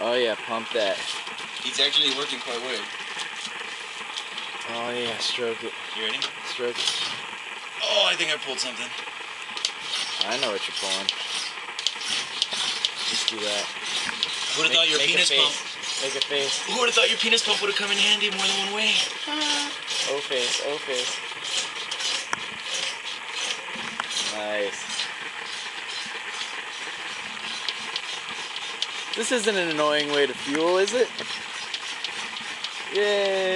Oh yeah, pump that. He's actually working quite well. Oh yeah, stroke it. You ready? Stroke it. Oh, I think I pulled something. I know what you're pulling. Just do that. Who would have thought your penis pump? Make a face. Who would have thought your penis pump would have come in handy more than one way? Oh face. oh face. This isn't an annoying way to fuel, is it? Yay!